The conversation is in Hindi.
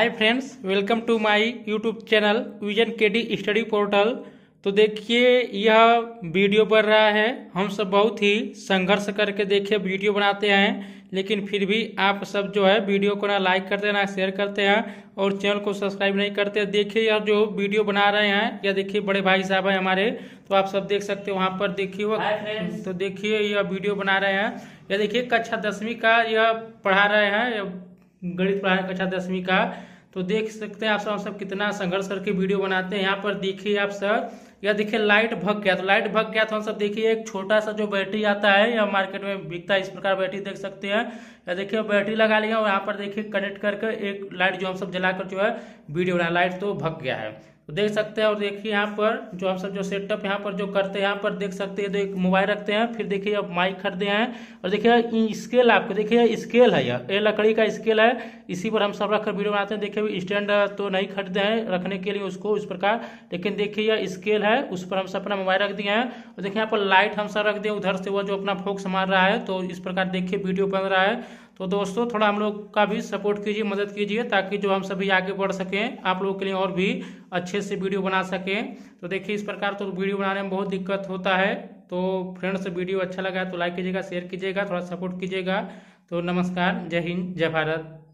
Hi friends welcome to my YouTube channel vision K D study portal तो देखिए यह वीडियो बन रहा है। हम सब बहुत ही संघर्ष करके देखिए वीडियो बनाते हैं। लेकिन फिर भी आप सब जो है वीडियो को ना लाइक करते हैं ना शेयर करते हैं और चैनल को सब्सक्राइब नहीं करते। देखिए यह जो वीडियो बना रहे हैं या देखिए बड़े भाई साहब हैं हमारे। तो आप सब देख सकते हो वहाँ पर देखिए वो। तो देखिए यह वीडियो बना रहे हैं। यह देखिए कक्षा दसवीं का यह पढ़ा रहे हैं। गणित पढ़ा कक्षा दसवीं का। तो देख सकते हैं आप सब सब कितना संघर्ष करके वीडियो बनाते हैं। यहाँ पर देखिए आप सब या देखिए लाइट भग गया तो लाइट भग गया तो हम सब देखिए, एक छोटा सा जो बैटरी आता है, या मार्केट में बिकता है, इस प्रकार बैटरी देख सकते हैं। या देखिए बैटरी लगा लिया, और यहाँ पर देखिए कनेक्ट करके एक लाइट जो हम सब जलाकर जो है वीडियो बना लाइट तो भग गया है। तो देख सकते हैं, और देखिए यहाँ पर जो हम सब जो सेटअप यहाँ पर जो करते हैं, यहाँ पर देख सकते हैं तो एक मोबाइल रखते हैं, फिर देखिए अब माइक खरीदे हैं, और देखिए स्केल आपको, देखिए स्केल है यह लकड़ी का स्केल है, इसी पर हम सब रखकर वीडियो बनाते हैं। देखिए स्टैंड तो नहीं खरीदे हैं, रखने के लिए उसको इस प्रकार, लेकिन देखिए यह स्केल है, उस पर हम सब अपना मोबाइल रख दिए हैं। और देखिए, यहाँ पर लाइट हम सब रख दिए उधर से, वो जो अपना फोक्स मार रहा है तो इस प्रकार देखिए वीडियो बन रहा है। तो दोस्तों, थोड़ा हम लोग का भी सपोर्ट कीजिए, मदद कीजिए, ताकि जो हम सभी आगे बढ़ सकें, आप लोगों के लिए और भी अच्छे से वीडियो बना सकें। तो देखिए, इस प्रकार तो वीडियो बनाने में बहुत दिक्कत होता है। तो फ्रेंड्स वीडियो अच्छा लगा तो लाइक कीजिएगा शेयर कीजिएगा, थोड़ा सपोर्ट कीजिएगा। तो नमस्कार, जय हिंद, जय भारत।